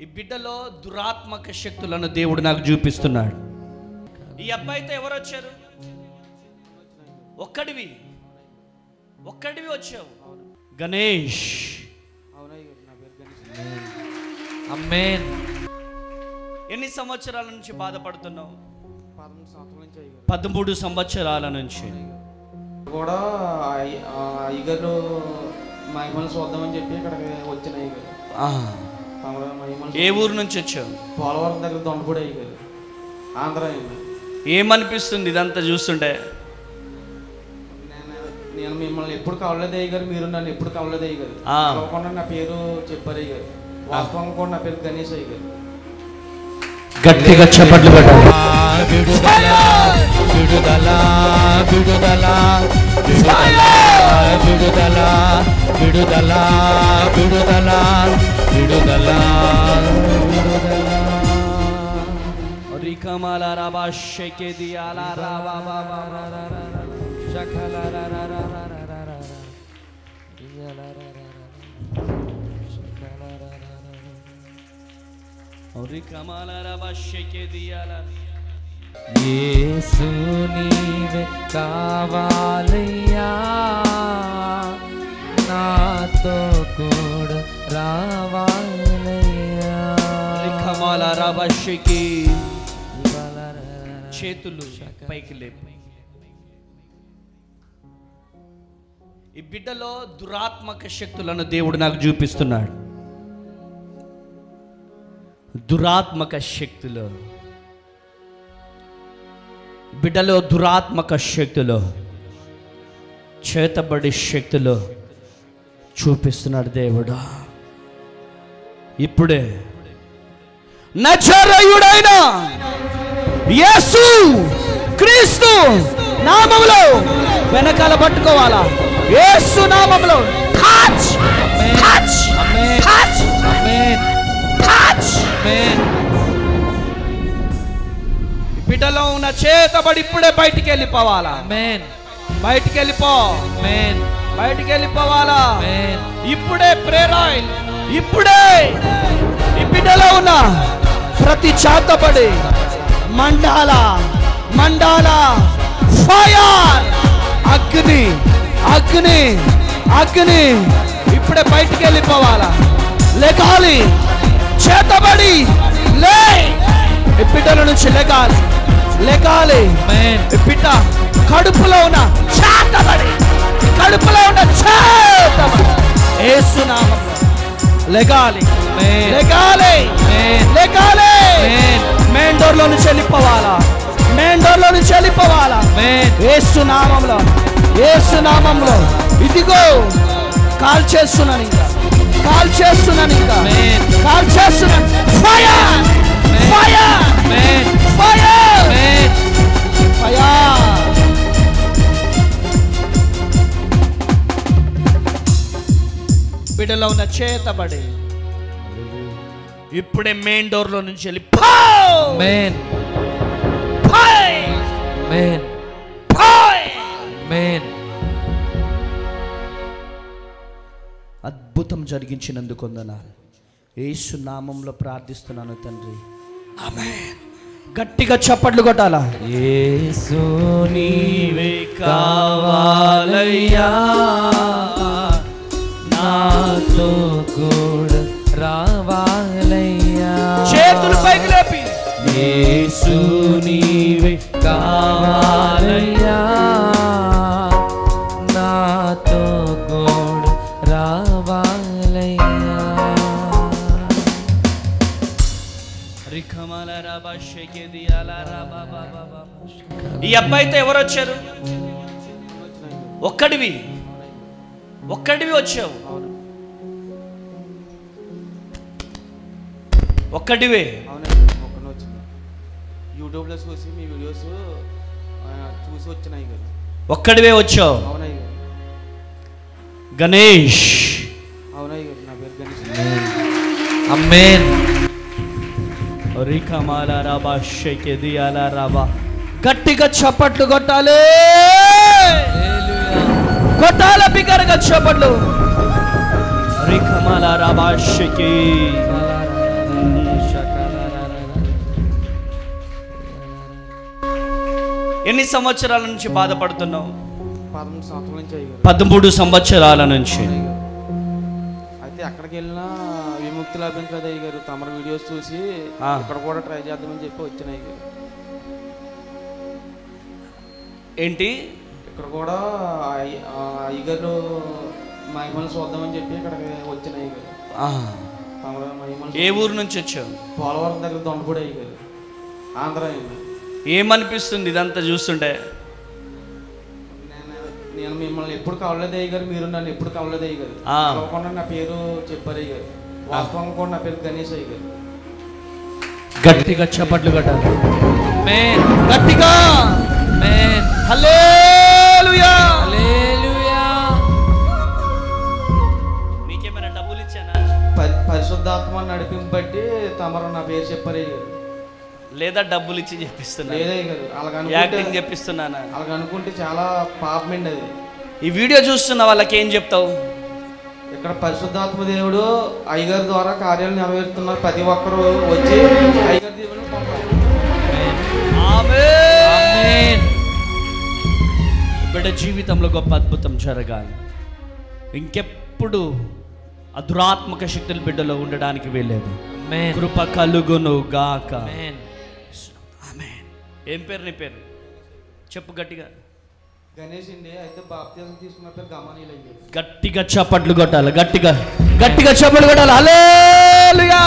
ఈ బిడ్డలో దురాత్మక శక్తులను దేవుడు నాకు చూపిస్తున్నాడు. ఈ అబ్బాయితో ఎవరు వచ్చారు? ఒక్కడివి. ఒక్కడివి వచ్చావు. గణేష్. అమ్మేన్. ఎన్ని సంవత్సరాల నుంచి బాధపడుతున్నావు? పదమూడు సంవత్సరాల నుంచి. కూడా అయ్య- అయ్యగారు మహిమలు చూద్దామని చెప్పి ఇక్కడికి వచ్చిన ఏ ఊరు నుంచి వచ్చావు పోలవరం దగ్గర దొండపూడి అయ్యగారు ఆంధ్ర ఏమనిపిస్తుంది ఇదంతా చూస్తుంటే? నేను నేను మిమ్మల్ని ఎప్పుడు కవలేదు అయ్యగారు మీరు నన్ను ఎప్పుడు కవలేదు అయ్యగారు ఆ. కలవకుండా నా పేరు చెప్పారు అయ్యగారు వాస్తవంగా కూడా నా పేరు గణేష్ అయ్యగారు గట్టిగా చప్పట్లు Düdüdala, düdüdala, düdüdala, düdüdala, düdüdala, düdüdala, düdüdala, düdüdala, düdüdala. Rikamala raba şeke diyala raba baba şakala ra ra ra ra ra ra ra diyala ra. Rikamala raba şeke యేసు నీవే కావాలయ్యా. నాతో కూడా రావాలయ్యా. షెకే చేతులు పైకి లేపు. ఈ బిడ్డలో దురాత్మక శక్తులను దేవుడు నాకు చూపిస్తున్నాడు. దురాత్మక శక్తులు బిడ్డలో దురాత్మక శక్తులు చేతబడి శక్తులు చూపిస్తున్నాడు దేవుడు ఇప్పుడే నచరయుడైన యేసు క్రీస్తు నామములో వెనకాల పట్టుకోవాలా యేసు నామములో టచ్ టచ్. టచ్. టచ్. బిడ్డలో ఉన్న చేతబడి ఇప్పుడే బయటికి వెళ్ళిపోవాలా Amen. బయటికి వెళ్ళిపో Amen. బయటికి వెళ్ళిపోవాలా Amen. ఇప్పుడే ప్రేరాయిల్ ఇప్పుడే ఈ బిడ్డలో ఉన్న ప్రతి చేతబడి మండాల మండాల ఫైర్ అగ్ని అగ్ని అగ్ని ఇప్పుడే బయటికి వెళ్ళిపోవాలా లెగాలి. చేతబడి లే. బిడ్డల నుంచి లెగాలి. లెగాలి బిడ్డ కడుపులో ఉన్న చేతబడి కడుపులో ఉన్న చేతబడి ఏసునామం లెగాలి. లెగాలి. లెగాలి. మెయిన్ డోర్లో నుంచి వెళ్ళిపోవాలా? మెయిన్ డోర్లో నుంచి వెళ్ళిపోవాలా? Amen. ఏసు నామంలో ఏసు నామంలో. ఇదిగో కాల్ చేస్తున్నాను ఇంకా కాల్ చేస్తున్నాను ఇంకా. కాల్ చేస్తున్నాను fire fire Amen. Fire Amen. Fire బిడ్డలో ఉన్న చేతబడి. ఇప్పుడే మెయిన్ డోర్లో నుంచి వెళ్ళి. అద్భుతం జరిగించినందుకు వందనాలు. యేసు నామంలో ప్రార్థిస్తున్నాను తండ్రి. గట్టిగా చప్పట్లు కొట్టాలా? యేసు నీవే కావాలయ్యా. నాతో కూడా రావాలయ్యా. చేతులు పైకి లేపి. యేసు నీవే ఈ అబ్బాయితో ఎవరు వచ్చారు? ఒక్కడివి. ఒక్కడివి వచ్చావు. ఒక్కడివే. అవునండి ఒక్కనే యూట్యూబ్లో చూసి మీ వీడియోస్ చూసి వచ్చినాయి అయ్యగారు ఒక్కడివే వచ్చావు. అవునయ్య గణేష్ అవునయ్య నా పేరు గణేష్. అమ్మేన్. రిఖమాల రాబా షెకెది అలా రాబా. గట్టిగా చప్పట్లు కొట్టాలి. కొట్టాల బిగరగా చప్పట్లు. రికమల రబాషకి ఎన్ని సంవత్సరాల నుంచి బాధపడుతున్నావు? పదమూడు సంవత్సరాల నుంచి. అయ్యారు అయితే ఎక్కడికి వెళ్ళినా విముక్తి లభించలేదు అయ్యారు తమర వీడియోస్ చూసి ఆ. ఇక్కడ కూడా ట్రై చేద్దామని చెప్పి వచ్చిన అయ్యారు ఏంటి? ఇక్కడ కూడా అయ్య- అయ్యగారు మహిమలు చూద్దామని చెప్పి ఇక్కడికి వచ్చిన తమర మహిమలు ఏ ఊరు నుంచి వచ్చావు? పోలవరం దగ్గర దొండపూడి అయ్యగారు ఆంధ్ర అయ్యారు ఏమనిపిస్తుంది ఇదంతా చూస్తుంటే? నేను మిమ్మల్ని ఎప్పుడు కవలేదు అయ్యగారు మీరు నన్ను ఎప్పుడు కవలేదు అయ్యగారు ఆ. కలవకుండా నా పేరు చెప్పారు అయ్యగారు వాస్తవంగా కూడా నా పేరు గణేష్ అయ్యగారు గట్టిగా చప్పట్లు కట్టాలి Amen. గట్టిగా Amen. హల్లెలూయా Hallelujah. మీకేమైనా డబ్బులు ఇచ్చానా పరి- పరిశుద్ధాత్మ నడిపింపు బట్టి తమరు నా పేరు చెప్పారు అయ్యగారు లేదా డబ్బులు ఇచ్చి చెప్పిస్తున్నా యాక్టింగ్ చెప్పిస్తున్నానా? అలాగ అనుకుంటే చాలా పాపమండి అది. ఈ వీడియో చూస్తున్న వాళ్ళకి ఏం చెప్తావు? ఇక్కడ పరిశుద్ధాత్మ దేవుడు అయ్యగారి ద్వారా కార్యాలు నెరవేరుతున్నారు. ప్రతి ఒక్కరు వచ్చి అయ్యగారి దేవుని. బిడ్డ జీవితంలో గొప్ప అద్భుతం జరగాలి. ఇంకెప్పుడు అధురాత్మక శక్తులు బిడ్డలో ఉండడానికి వెళ్ళేది. కృప కలుగును గాక. ఏం పేరు నీ పేరు? చెప్పు గట్టిగా. గణేష్ అండి అయితే బాప్తీసం తీసుకున్న పేరు గమనీయులు గట్టిగా చప్పట్లు కొట్టాలి గట్టిగా గట్టిగా చప్పట్లు కొట్టాలి. హల్లెలూయా!